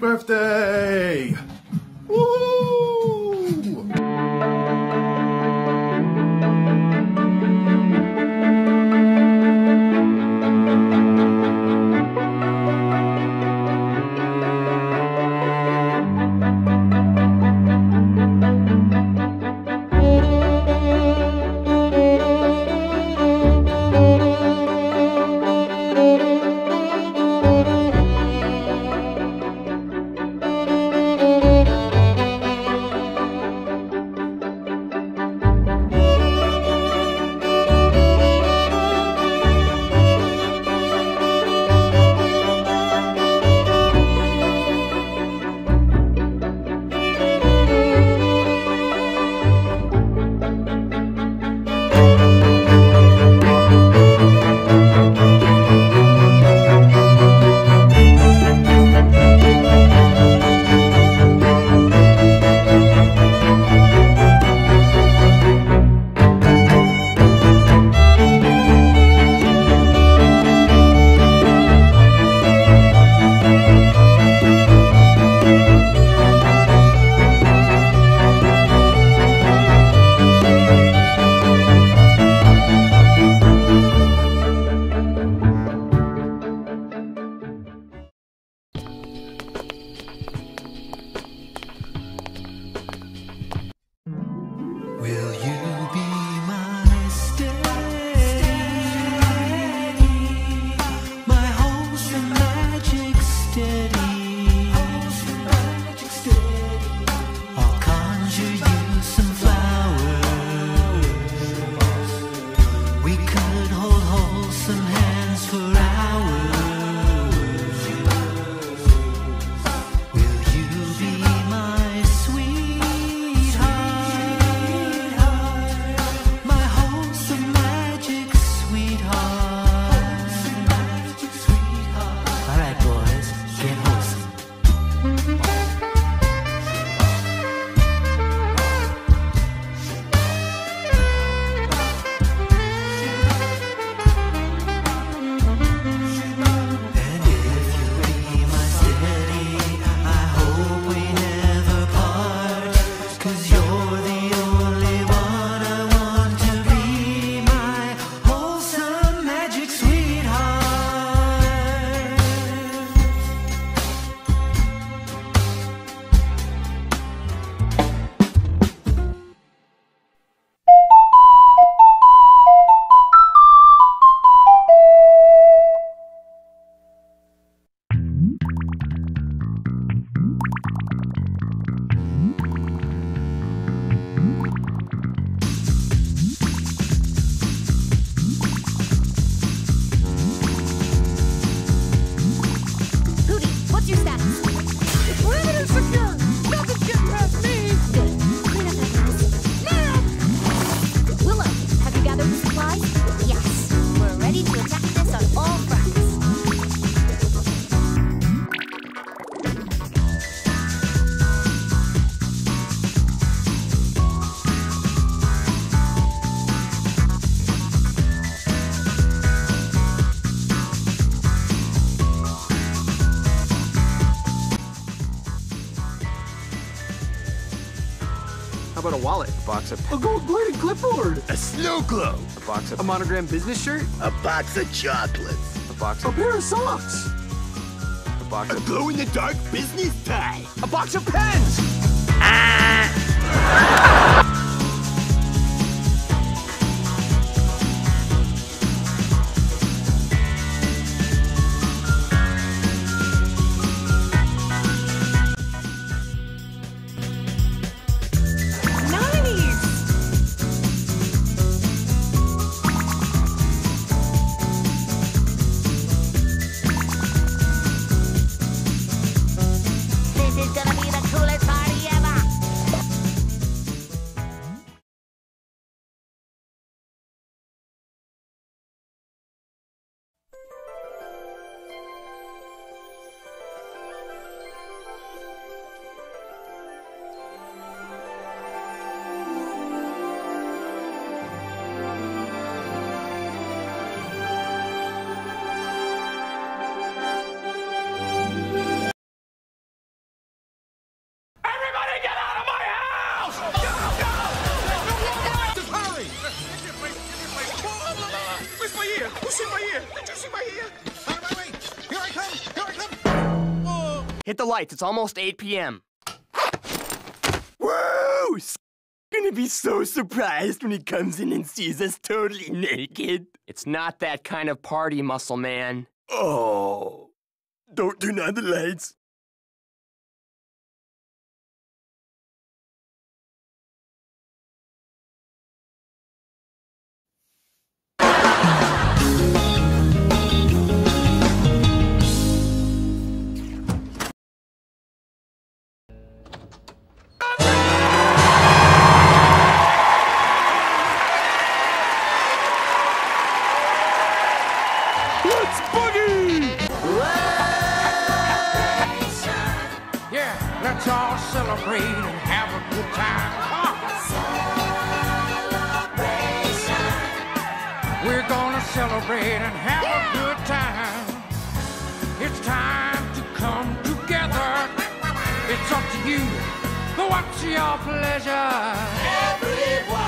birthday! about a wallet? A box of... A gold-plated clipboard! A snow globe! A box of... A monogram business shirt? A box of chocolates! A box of... A pair of socks! A box of... A glow-in-the-dark business tie! A box of pens! Hit the lights. It's almost 8 p.m. S- gonna be so surprised when he comes in and sees us totally naked. It's not that kind of party, muscle man. Oh. Don't turn on the lights. Let's all celebrate and have a good time. Come on. We're gonna celebrate and have a good time. It's time to come together. It's up to you. What's your pleasure? Everyone.